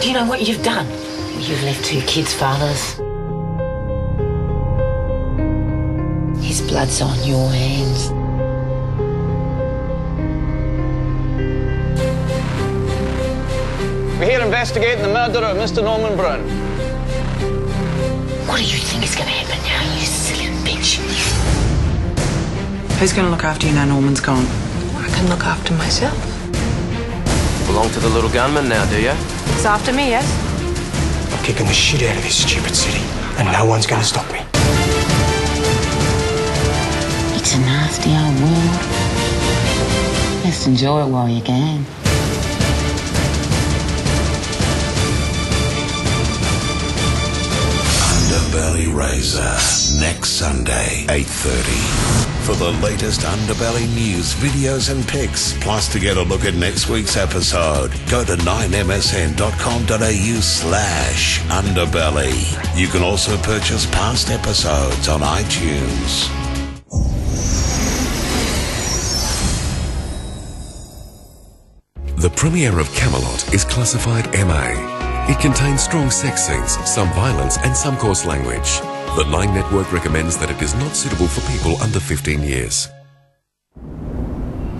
Do you know what you've done? You've left two kids fathers. His blood's on your hands. We're here investigating the murder of Mr. Norman Bruhn. What do you think is going to happen now, you silly bitch? Who's going to look after you now Norman's gone? I can look after myself. Belong to the little gunman now, do you? It's after me, yes? I'm kicking the shit out of this stupid city, and no one's going to stop me. It's a nasty old world. Let's enjoy it while you can. Underbelly Razor next Sunday, 8:30. For the latest Underbelly news, videos and pics, plus to get a look at next week's episode, go to 9msn.com.au slash underbelly. You can also purchase past episodes on iTunes. The premiere of Camelot is classified MA. It contains strong sex scenes, some violence, and some coarse language. The Nine Network recommends that it is not suitable for people under 15 years.